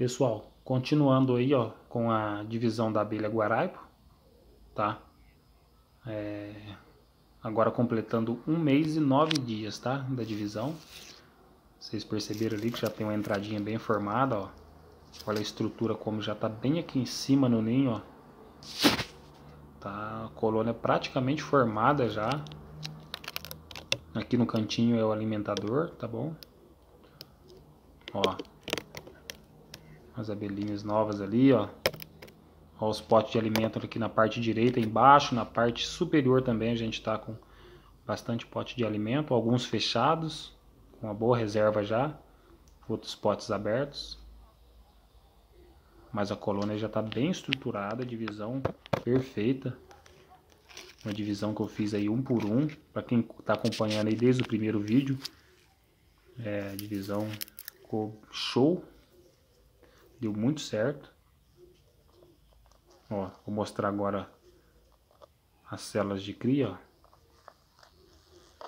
Pessoal, continuando aí, ó, com a divisão da abelha guaraipo, tá? É, agora completando um mês e nove dias, tá? Da divisão. Vocês perceberam ali que já tem uma entradinha bem formada, ó. Olha a estrutura como já tá bem aqui em cima no ninho, ó. Tá a colônia praticamente formada já. Aqui no cantinho é o alimentador, tá bom? Ó, as abelhinhas novas ali, ó. ó os potes de alimento aqui na parte direita, embaixo, na parte superior também a gente tá com bastante pote de alimento, alguns fechados, com uma boa reserva já, outros potes abertos. Mas a colônia já está bem estruturada, divisão perfeita. Uma divisão que eu fiz aí um por um, para quem está acompanhando aí desde o primeiro vídeo. É, divisão ficou show, Deu muito certo. Ó, vou mostrar agora as células de cria.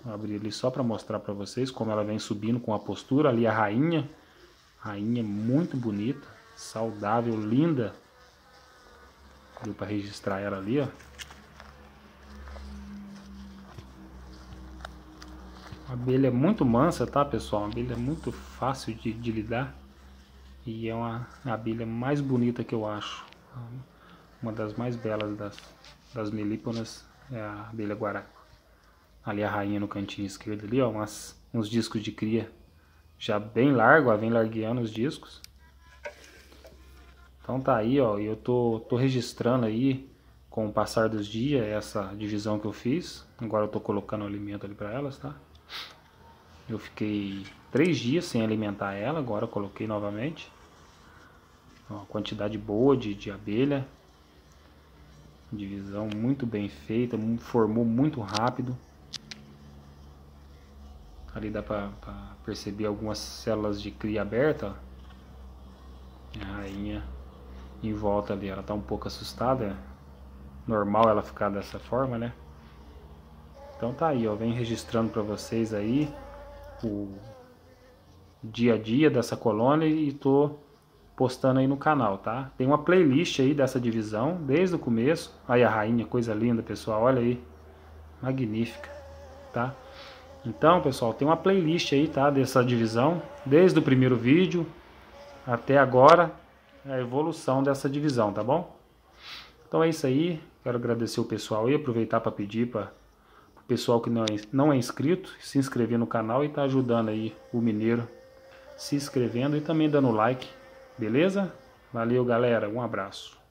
Vou abrir ali só para mostrar para vocês como ela vem subindo com a postura. Ali a rainha, rainha muito bonita, saudável, linda. Deu para registrar ela ali, ó. A abelha é muito mansa, tá, pessoal? A abelha é muito fácil de, de lidar. E é uma abelha mais bonita que eu acho. Uma das mais belas das, das melíponas é a abelha guará. Ali a rainha no cantinho esquerdo ali, ó, umas, uns discos de cria já bem largo, ó, vem largueando os discos. Então tá aí, ó, eu tô, tô registrando aí com o passar dos dias essa divisão que eu fiz. Agora eu tô colocando o alimento ali para elas, tá? Eu fiquei três dias sem alimentar ela, agora coloquei novamente. Uma quantidade boa de, de abelha. Divisão muito bem feita, formou muito rápido. Ali dá para perceber algumas células de cria aberta. A rainha em volta ali, ela tá um pouco assustada. Normal ela ficar dessa forma, né? Então tá aí, ó, vem registrando para vocês aí o dia a dia dessa colônia e tô postando aí no canal, tá? Tem uma playlist aí dessa divisão desde o começo. Aí a rainha, coisa linda, pessoal, olha aí. Magnífica, tá? Então, pessoal, tem uma playlist aí, tá, dessa divisão, desde o primeiro vídeo até agora, a evolução dessa divisão, tá bom? Então é isso aí, quero agradecer o pessoal e aproveitar para pedir para pessoal que não é, não é inscrito, se inscrever no canal e tá ajudando aí o mineiro se inscrevendo e também dando like, beleza? Valeu, galera, um abraço.